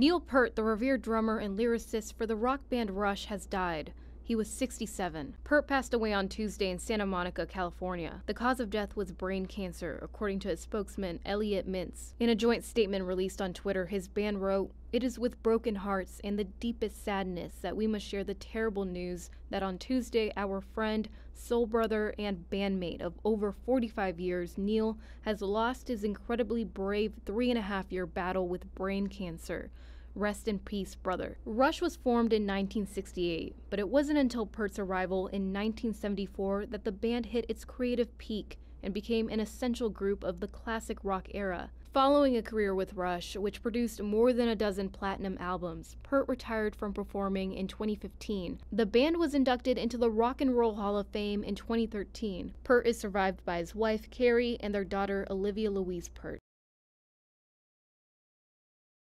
Neil Peart, the revered drummer and lyricist for the rock band Rush, has died. He was 67. Peart passed away on Tuesday in Santa Monica, California. The cause of death was brain cancer, according to his spokesman, Elliot Mintz. In a joint statement released on Twitter, his band wrote, It is with broken hearts and the deepest sadness that we must share the terrible news that on Tuesday, our friend, soul brother, and bandmate of over 45 years, Neil, has lost his incredibly brave three and a half year battle with brain cancer. Rest in peace, brother. Rush was formed in 1968, but it wasn't until Peart's arrival in 1974 that the band hit its creative peak and became an essential group of the classic rock era. Following a career with Rush, which produced more than a dozen platinum albums, Peart retired from performing in 2015. The band was inducted into the Rock and Roll Hall of Fame in 2013. Peart is survived by his wife, Carrie, and their daughter, Olivia Louise Peart.